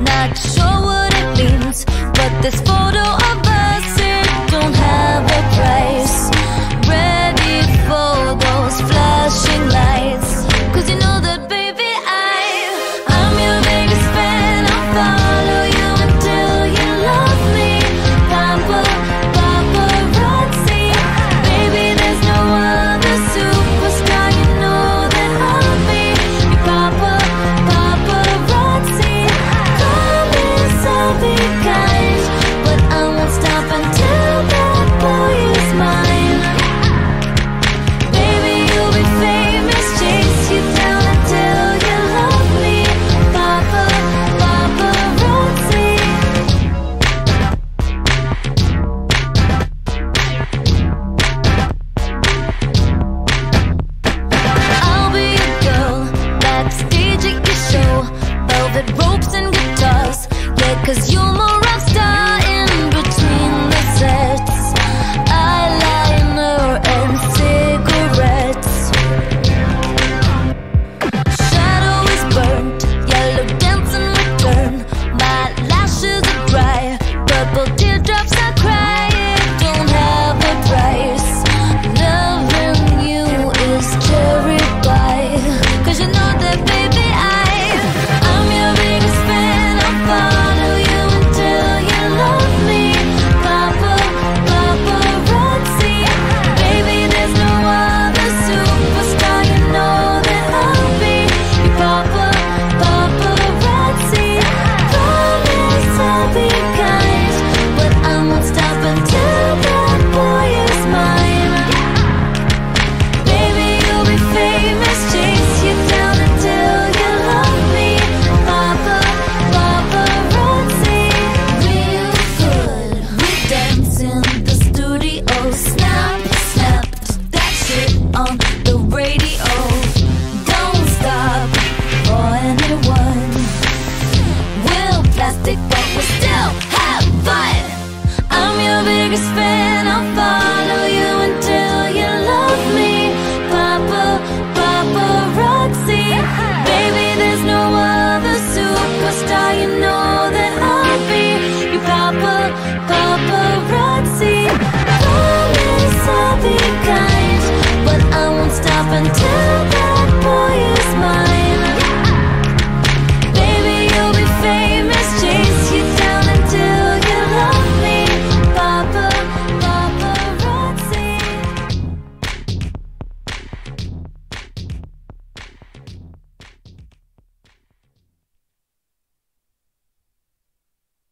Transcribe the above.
Not sure what it means, but this photo Cause you're more on the radio. Don't stop for anyone. We'll plastic, but we still have fun. I'm your biggest fan.